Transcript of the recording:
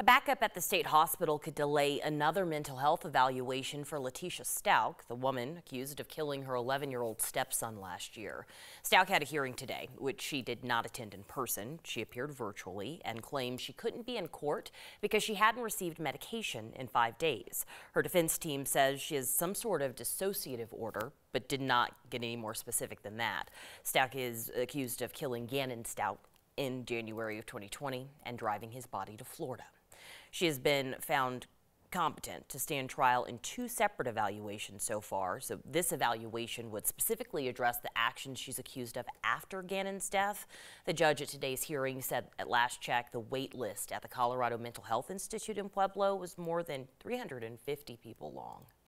A backup at the state hospital could delay another mental health evaluation for Letecia Stauch, the woman accused of killing her 11 year old stepson last year. Stauch had a hearing today, which she did not attend in person. She appeared virtually and claimed she couldn't be in court because she hadn't received medication in five days. Her defense team says she has some sort of dissociative order, but did not get any more specific than that. Stauch is accused of killing Gannon Stauch in January of 2020 and driving his body to Florida. She has been found competent to stand trial in two separate evaluations so far. So this evaluation would specifically address the actions she's accused of after Gannon's death. The judge at today's hearing said at last check the wait list at the Colorado Mental Health Institute in Pueblo was more than 350 people long.